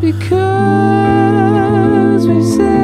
because we said.